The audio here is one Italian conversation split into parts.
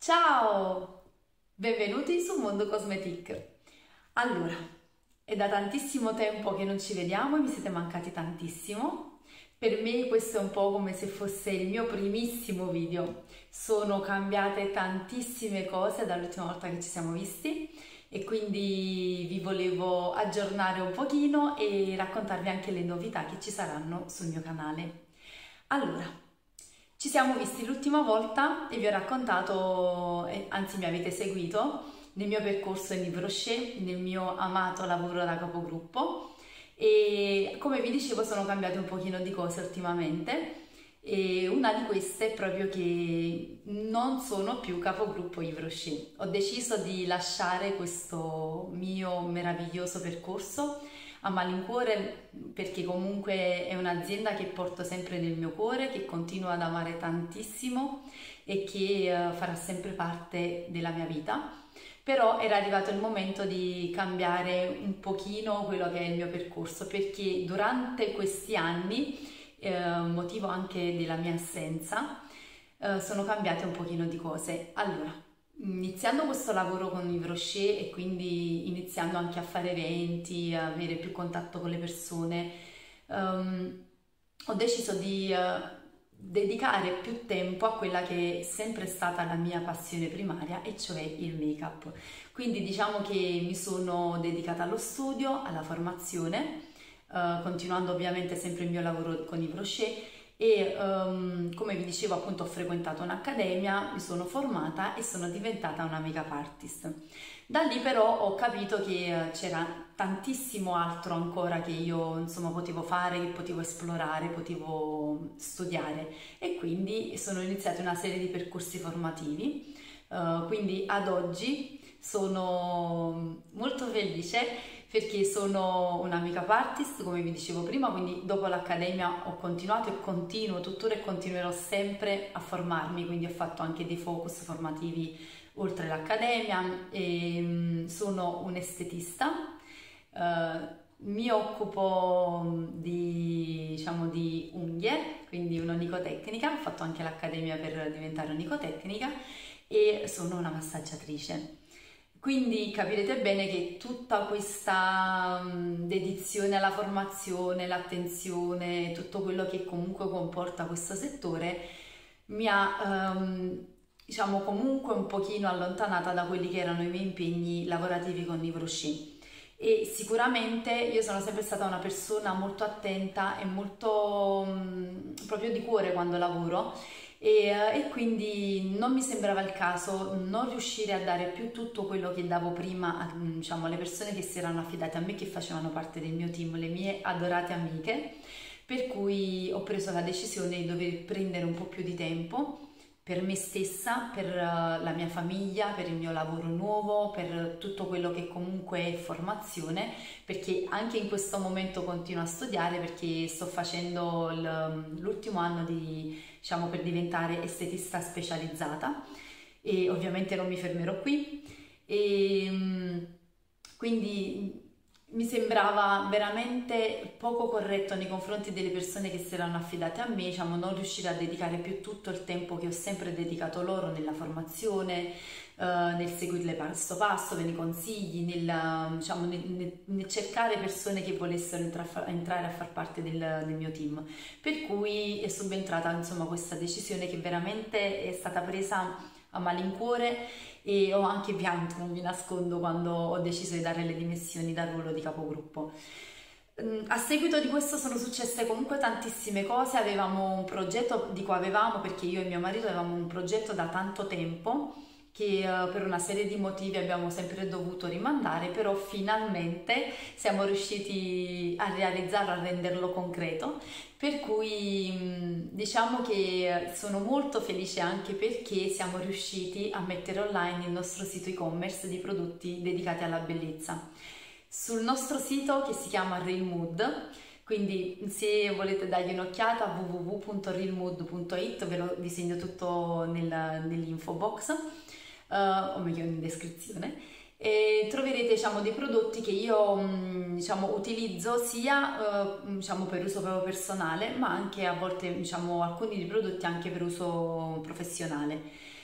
Ciao! Benvenuti su Mondo Cosmetic. Allora, è da tantissimo tempo che non ci vediamo e mi siete mancati tantissimo. Per me questo è un po' come se fosse il mio primissimo video. Sono cambiate tantissime cose dall'ultima volta che ci siamo visti e quindi vi volevo aggiornare un pochino e raccontarvi anche le novità che ci saranno sul mio canale. Allora, ci siamo visti l'ultima volta e vi ho raccontato, eh, anzi mi avete seguito, nel mio percorso in Yves Rocher, nel mio amato lavoro da capogruppo e come vi dicevo sono cambiate un pochino di cose ultimamente e una di queste è proprio che non sono più capogruppo Yves Rocher. Ho deciso di lasciare questo mio meraviglioso percorso a malincuore perché comunque è un'azienda che porto sempre nel mio cuore, che continuo ad amare tantissimo e che uh, farà sempre parte della mia vita. Però era arrivato il momento di cambiare un pochino quello che è il mio percorso perché durante questi anni eh, motivo anche della mia assenza, eh, sono cambiate un pochino di cose. Allora, iniziando questo lavoro con Yves Rocher e quindi iniziando anche a fare eventi, a avere più contatto con le persone, um, ho deciso di uh, dedicare più tempo a quella che è sempre stata la mia passione primaria e cioè il make-up. Quindi diciamo che mi sono dedicata allo studio, alla formazione uh, continuando ovviamente sempre il mio lavoro con i crochet e um, come vi dicevo appunto ho frequentato un'accademia, mi sono formata e sono diventata una make-up artist. Da lì però ho capito che eh, c'era tantissimo altro ancora che io insomma potevo fare, che potevo esplorare, potevo studiare e quindi sono iniziati una serie di percorsi formativi. Uh, quindi ad oggi sono molto felice perché sono una make-up artist, come vi dicevo prima, quindi dopo l'accademia ho continuato e continuo tuttora e continuerò sempre a formarmi, quindi ho fatto anche dei focus formativi oltre l'accademia e mm, sono un estetista. Uh, mi occupo di, diciamo, di unghie, quindi un'onicotecnica, ho fatto anche l'accademia per diventare onicotecnica e sono una massaggiatrice. Quindi capirete bene che tutta questa dedizione alla formazione, l'attenzione, tutto quello che comunque comporta questo settore mi ha um, diciamo comunque un pochino allontanata da quelli che erano i miei impegni lavorativi con i Brochet e sicuramente io sono sempre stata una persona molto attenta e molto um, proprio di cuore quando lavoro e, eh, e, quindi non mi sembrava il caso non riuscire a dare più tutto quello che davo prima a, diciamo, alle persone che si erano affidate a me, che facevano parte del mio team, le mie adorate amiche, per cui ho preso la decisione di dover prendere un po' più di tempo per me stessa, per uh, la mia famiglia, per il mio lavoro nuovo, per tutto quello che comunque è formazione, perché anche in questo momento continuo a studiare perché sto facendo l'ultimo anno di, diciamo, per diventare estetista specializzata e ovviamente non mi fermerò qui. E, mm, quindi mi sembrava veramente poco corretto nei confronti delle persone che si erano affidate a me, diciamo, non riuscire a dedicare più tutto il tempo che ho sempre dedicato loro nella formazione, uh, nel seguirle passo passo, nei consigli, nel, diciamo, nel, nel, cercare persone che volessero entra, entrare a far parte del, del, mio team. Per cui è subentrata insomma, questa decisione che veramente è stata presa a malincuore e ho anche pianto, non vi nascondo, quando ho deciso di dare le dimissioni dal ruolo di capogruppo. Mm, a seguito di questo sono successe comunque tantissime cose, avevamo un progetto, dico avevamo perché io e mio marito avevamo un progetto da tanto tempo che uh, per una serie di motivi abbiamo sempre dovuto rimandare, però finalmente siamo riusciti a realizzarlo, a renderlo concreto, per cui mm, diciamo che sono molto felice anche perché siamo riusciti a mettere online il nostro sito e-commerce di prodotti dedicati alla bellezza. Sul nostro sito che si chiama Real quindi se volete dargli un'occhiata www.realmood.it ve lo disegno tutto nel, nell'info box uh, o meglio in descrizione. e troverete diciamo, dei prodotti che io mh, diciamo, utilizzo sia eh, diciamo, per uso proprio personale, ma anche a volte diciamo, alcuni prodotti anche per uso professionale.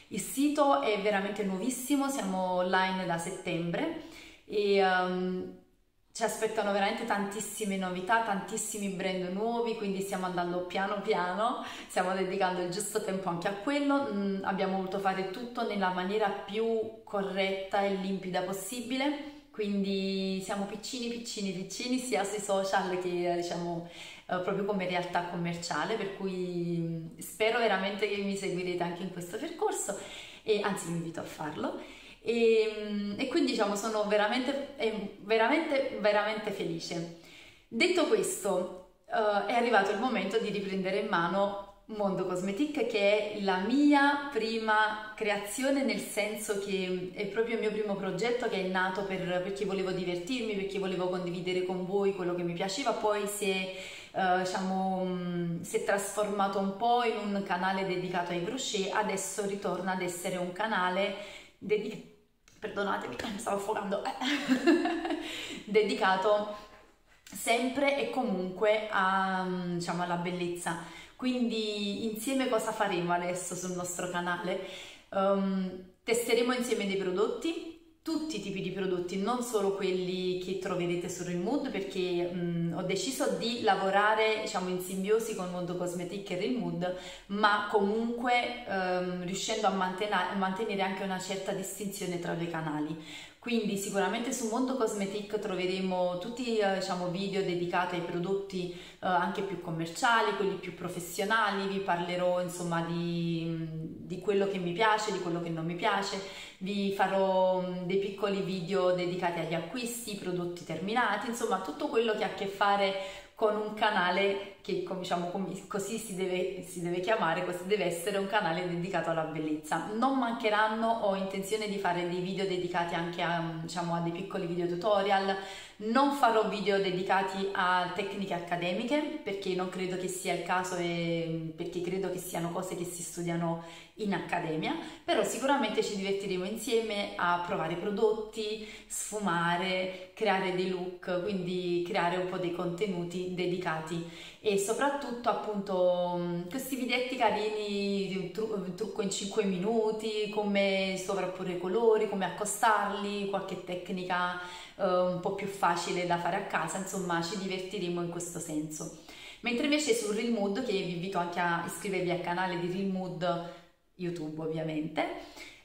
Il sito è veramente nuovissimo, siamo online da settembre e um, ci aspettano veramente tantissime novità, tantissimi brand nuovi, quindi stiamo andando piano piano, stiamo dedicando il giusto tempo anche a quello, mm, abbiamo voluto fare tutto nella maniera più corretta e limpida possibile, quindi siamo piccini piccini piccini sia sui social che diciamo eh, proprio come realtà commerciale, per cui mm, spero veramente che mi seguirete anche in questo percorso e anzi vi invito a farlo. E, e quindi diciamo sono veramente, veramente, veramente felice. Detto questo, uh, è arrivato il momento di riprendere in mano Mondo Cosmetic che è la mia prima creazione nel senso che è proprio il mio primo progetto che è nato per, perché volevo divertirmi, perché volevo condividere con voi quello che mi piaceva, poi si è, uh, diciamo, si è trasformato un po' in un canale dedicato ai crochet, adesso ritorna ad essere un canale dedicato perdonatemi, mi stavo affogando, dedicato sempre e comunque a, diciamo, alla bellezza. Quindi insieme cosa faremo adesso sul nostro canale? Um, testeremo insieme dei prodotti, tutti i tipi di prodotti, non solo quelli che troverete su Mood, perché mh, ho deciso di lavorare diciamo, in simbiosi con Mondo Cosmetic e Mood, ma comunque ehm, riuscendo a mantenere anche una certa distinzione tra i due canali. Quindi sicuramente su Mondo Cosmetic troveremo tutti eh, diciamo, video dedicati ai prodotti eh, anche più commerciali, quelli più professionali, vi parlerò insomma di, di, quello che mi piace, di quello che non mi piace, vi farò dei piccoli video dedicati agli acquisti, prodotti terminati, insomma tutto quello che ha a che fare con un canale che diciamo, così si deve, si deve chiamare, così deve essere un canale dedicato alla bellezza. Non mancheranno, ho intenzione di fare dei video dedicati anche a, diciamo, a dei piccoli video tutorial, non farò video dedicati a tecniche accademiche perché non credo che sia il caso e perché credo che siano cose che si studiano in accademia, però sicuramente ci divertiremo insieme a provare prodotti, sfumare, creare dei look, quindi creare un po' dei contenuti dedicati e soprattutto appunto questi videetti carini, tru- trucco in 5 minuti, come sovrapporre i colori, come accostarli, qualche tecnica uh, un po' più facile da fare a casa, insomma ci divertiremo in questo senso. Mentre invece su Real Mood, che vi invito anche a iscrivervi al canale di Real Mood YouTube ovviamente,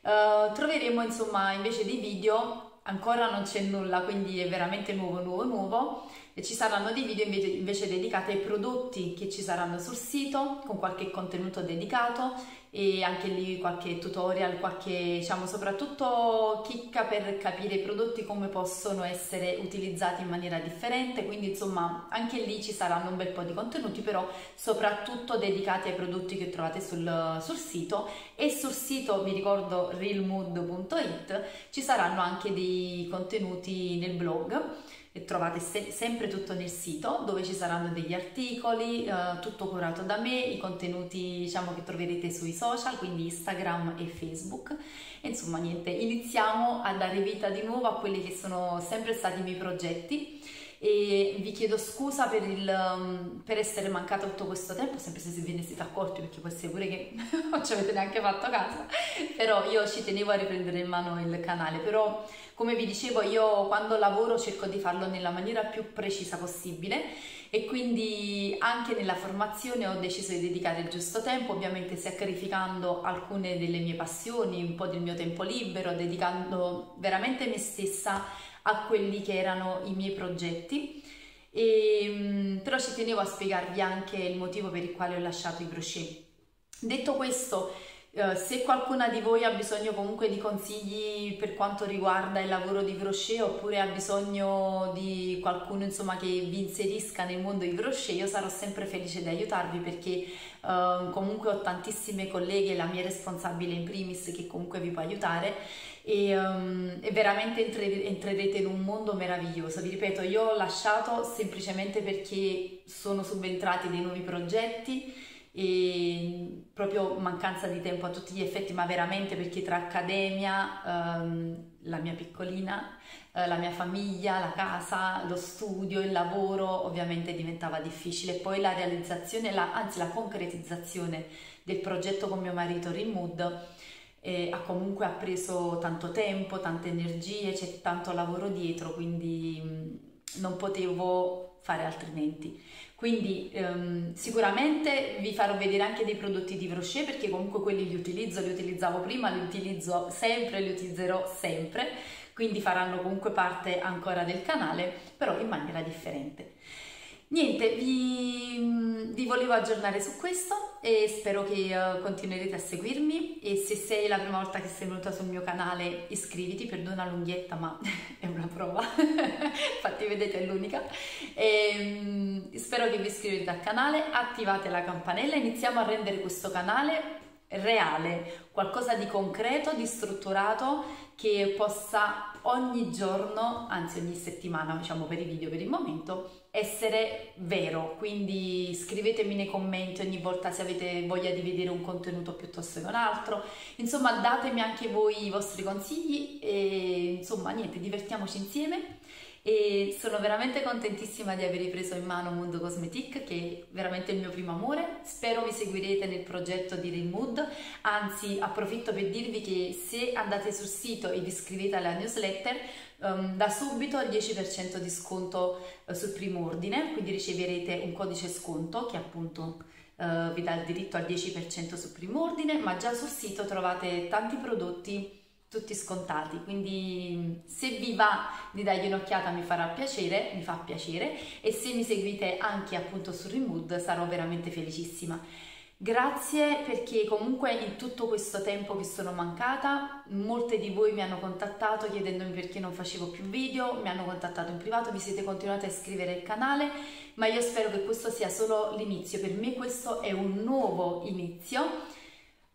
uh, troveremo insomma invece dei video, ancora non c'è nulla, quindi è veramente nuovo, nuovo, nuovo, e ci saranno dei video invece, invece dedicati ai prodotti che ci saranno sul sito, con qualche contenuto dedicato e anche lì qualche tutorial, qualche diciamo soprattutto chicca per capire i prodotti come possono essere utilizzati in maniera differente, quindi insomma anche lì ci saranno un bel po' di contenuti però soprattutto dedicati ai prodotti che trovate sul, sul sito. E sul sito vi ricordo realmood.it ci saranno anche dei contenuti nel blog e trovate se- sempre tutto nel sito dove ci saranno degli articoli, eh, tutto curato da me, i contenuti diciamo che troverete sui social, quindi Instagram e Facebook. E insomma niente, iniziamo a dare vita di nuovo a quelli che sono sempre stati i miei progetti e vi chiedo scusa per, il, um, per essere mancata tutto questo tempo, sempre se ve ne siete accorti perché può essere pure che non ci avete neanche fatto caso, però io ci tenevo a riprendere in mano il canale, però come vi dicevo io quando lavoro cerco di farlo nella maniera più precisa possibile. E quindi anche nella formazione ho deciso di dedicare il giusto tempo, ovviamente sacrificando alcune delle mie passioni, un po' del mio tempo libero, dedicando veramente me stessa a quelli che erano i miei progetti. E, mm, però ci tenevo a spiegarvi anche il motivo per il quale ho lasciato i crochet. Detto questo, eh, se qualcuna di voi ha bisogno comunque di consigli per quanto riguarda il lavoro di crochet oppure ha bisogno di qualcuno insomma che vi inserisca nel mondo di crochet, io sarò sempre felice di aiutarvi perché uh, comunque ho tantissime colleghe, la mia responsabile in primis che comunque vi può aiutare e, um, e veramente entre, entrerete in un mondo meraviglioso. Vi ripeto, io ho lasciato semplicemente perché sono subentrati dei nuovi progetti e proprio mancanza di tempo a tutti gli effetti, ma veramente perché tra accademia, ehm, la mia piccolina, eh, la mia famiglia, la casa, lo studio, il lavoro, ovviamente diventava difficile. Poi la realizzazione, la, anzi la concretizzazione del progetto con mio marito Remood eh, ha comunque preso tanto tempo, tante energie, c'è tanto lavoro dietro, quindi mh, non potevo fare altrimenti. Quindi ehm, sicuramente vi farò vedere anche dei prodotti di Brochet perché comunque quelli li utilizzo, li utilizzavo prima, li utilizzo sempre, li utilizzerò sempre, quindi faranno comunque parte ancora del canale, però in maniera differente. Niente, vi, vi, volevo aggiornare su questo e spero che uh, continuerete a seguirmi e se sei la prima volta che sei venuta sul mio canale iscriviti, perdona l'unghietta ma è una prova, infatti vedete è l'unica. E, um, spero che vi iscrivete al canale, attivate la campanella, iniziamo a rendere questo canale reale, qualcosa di concreto, di strutturato che possa ogni giorno, anzi ogni settimana, diciamo per i video per il momento, essere vero, quindi scrivetemi nei commenti ogni volta se avete voglia di vedere un contenuto piuttosto che un altro, insomma datemi anche voi i vostri consigli e insomma niente, divertiamoci insieme e sono veramente contentissima di aver ripreso in mano Mundo Cosmetic che è veramente il mio primo amore. Spero vi seguirete nel progetto di Remood anzi approfitto per dirvi che se andate sul sito e vi iscrivete alla newsletter um, da subito il 10% di sconto uh, sul primo ordine. Quindi riceverete un codice sconto che appunto uh, vi dà il diritto al 10% sul primo ordine ma già sul sito trovate tanti prodotti tutti scontati, quindi se vi va di dargli un'occhiata mi farà piacere, mi fa piacere. E se mi seguite anche appunto su Remood sarò veramente felicissima. Grazie perché comunque in tutto questo tempo che sono mancata, molte di voi mi hanno contattato chiedendomi perché non facevo più video, mi hanno contattato in privato, vi siete continuati a iscrivere al canale, ma io spero che questo sia solo l'inizio, per me questo è un nuovo inizio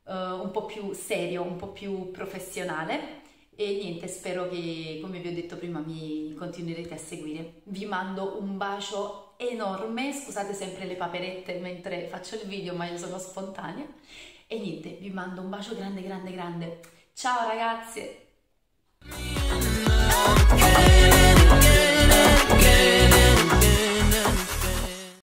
uh, un po' più serio, un po' più professionale e niente, spero che come vi ho detto prima mi continuerete a seguire. Vi mando un bacio enorme, scusate sempre le paperette mentre faccio il video ma io sono spontanea e niente, vi mando un bacio grande grande grande. Ciao ragazze!